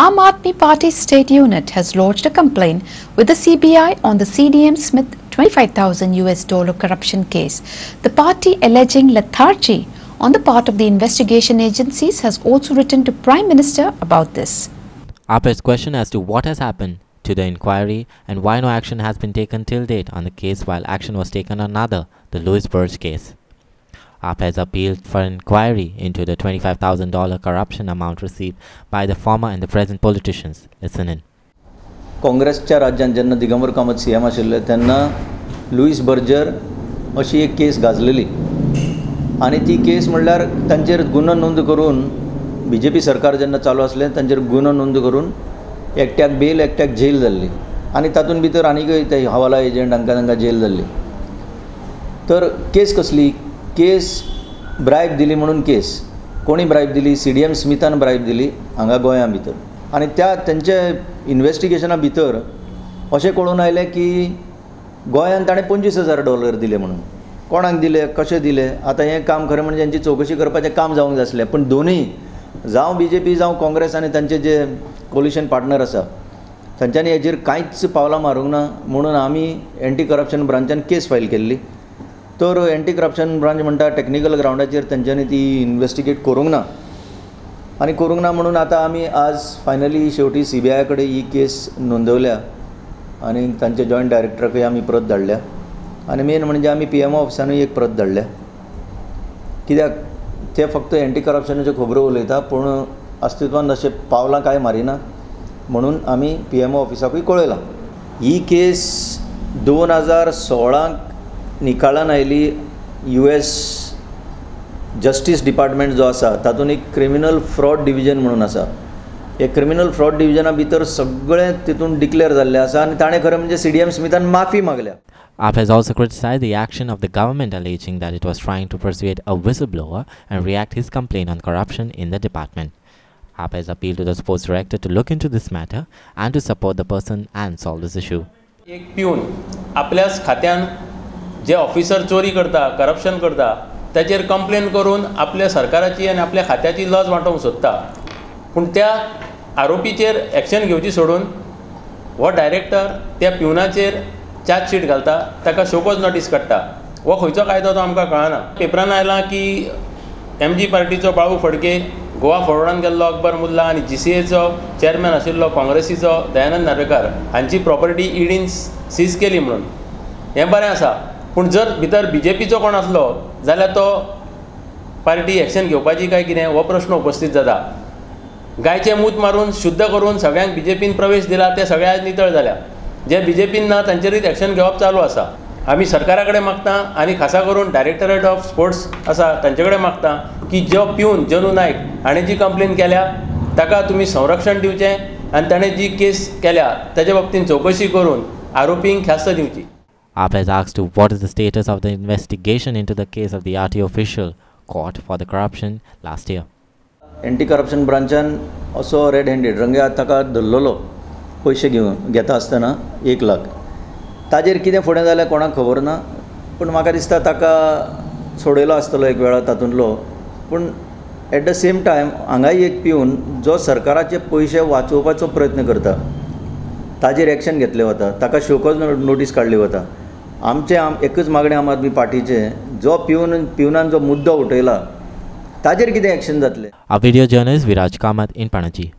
Aam Aadmi Party state unit has lodged a complaint with the CBI on the CDM Smith 25,000 US dollar corruption case. The party alleging lethargy on the part of the investigation agencies has also written to Prime Minister about this. APE's question as to what has happened to the inquiry and why no action has been taken till date on the case while action was taken on another, the Louis Burge case. APE has appealed for inquiry into the $25,000 corruption amount received by the former and the present politicians. Listen in. काँग्रेसच्या राज्यात जेन्ना Digambar Kamat C M आशिल्ले तेन्ना Lewis Berger अशी एक केस गाजलेली आनी ती केस म्हणल्यार तांचेर गुन्हो नोंद करून बी जे पी सरकार जेन्ना चालू आसलें तांचेर गुन्हो नोंद करून एकट्याक बेल एकट्याक जेल जाल्ली आनी तातूंत भितर आनीकय ते हवाला एजंट हांकां तांकां जेल जाल्ली तर केस कसली केस ब्रायब दिली म्हणून केस. कोणी ब्रायब दिली? सी डी एम स्मितान ब्रायब दिली हांगा गोंया भितर. आनी त्या तेंचे इन्वेस्टिगेशना भितर अशें कळून आयलें की गोंयांत ताणें पंचवीस हजार डॉलर दिले म्हणून. कोणाक दिले? कशें दिले? आतां हें काम खरें म्हणजे हेंची चवकशी करपाचें काम जावंक जाय आसलें पूण दोनूय जावं बी जे पी जावं काँग्रेस आनी तांचे जे कोलिशन पार्टनर आसा तांच्यांनी हेजेर कांयच पावलां मारूंक ना म्हणून आमी एंटी करप्शन ब्रांचान केस फायल केल्ली. तर एंटी करप्शन ब्रांच म्हणटा टॅक्निकल ग्रावंडाचेर तेंच्यांनी ती इन्वेस्टिगेट करूंक ना. आनी करूंक ना म्हणून आतां आमी आज फायनली शेवटी सी बी आय कडेन ही केस नोंदवल्या आनी तांच्या जॉयंट डायरेक्टराकूय आमी प्रत धाडल्या. आनी मेन म्हणजे आमी पी एम ओ ऑफिसानूय एक प्रत धाडल्या. कित्याक? ते फक्त एंटी करप्शनाच्यो खबरो उलयता पूण अस्तित्वान अशें पावलां कांय मारिना. म्हणून आमी पी एम ओ ऑफिसाकूय कळयलां ही केस दोन हजार सोळांक निकालान आयली यू एस जस्टीस डिपार्टमेंट जो आसा तातूंत एक क्रिमिनल फ्रॉड डिविजन म्हणून आसा हे क्रिमिनल फ्रॉड डिविजना भितर सगळें तितून डिक्लेअर जाल्लें आसा आनी ताणें खरें म्हणजे सी डी एम स्मिथान माफी मागल्या APE has also criticized the action of the government, alleging that it was trying to persuade a whistleblower and react his complaint on corruption in the department. APE has appealed to the sports director to look into this matter and to support the person and solve this issue. एक पिवन आपल्याच खात्यान जे officer चोरी करता corruption करता ताचेर complain करून आपल्या सरकाराची आनी आपल्या खात्याची लज वांटोवंक सोदता पूण त्या आरोपीचेर एक्शन घेवची सोडून हो डायरेक्टर त्या पिवनाचेर चार्जशीट घालता ताका शोकोज नोटीस काडटा हो खंयचो कायदो तो आमकां कळना. पेपरान आयलां की एम जी पार्टीचो बाळू फडके गोवा फॉरवर्डान गेल्लो अकबर मुल्ला आनी जी सी एचो चॅरमॅन आशिल्लो काँग्रेसीचो दयानंद नार्वेकार. हांची प्रॉपर्टी इडीन सीज केली म्हणून. हें बरें आसा. पूण जर भितर बी जे पीचो कोण आसलो जाल्यार तो पार्टी एक्शन घेवपाची काय कितें हो प्रश्न उपस्थित जाता. गायचें मूत मारून शुद्ध करून सगळ्यांक बी जे पीन प्रवेश दिला ते सगळे नितळ जाल्या. जे बी जे पीन ना तांचेरूच एक्शन घेवप चालू आसा. आमी सरकारा कडेन मागता आनी खासा करून डायरेक्टरेट ऑफ स्पोर्ट्स आसा तांचे कडेन मागता की जो पिवन जनू नायक हाणें जी कंप्लेन केल्या ताका तुमी संरक्षण दिवचें आनी ताणें जी केस केल्या ताचे बाबतींत चवकशी करून आरोपींक ख्यास्त दिवची. APE has asked to what is the status of the investigation into the case of the RT official caught for the corruption last year. Anti corruption ब्रांचान असो रेड हँडेड रंगे ताका धरलेलो पयशे घेवन घेता आसतना एक लाख. ताजेर कितें फुडें जाल्यार कोणाक खबर ना? पूण म्हाका दिसता ताका सोडयलो आसतलो एक वेळा तातूंतलो. पूण एट द सेम टायम हांगाय एक पिवन जो सरकाराचे पयशे वाचोवपाचो प्रयत्न करता ताजेर एक्शन घेतलें वता ताका शोकॉज नोटीस काडली वता आमचे आम एकच मागणें आम आदमी पार्टीचे जो पिवन पिवनान जो मुद्दो उठयला ताजेर कितें एक्शन जातलें? Our video journalist Viraj Kamat in Panaji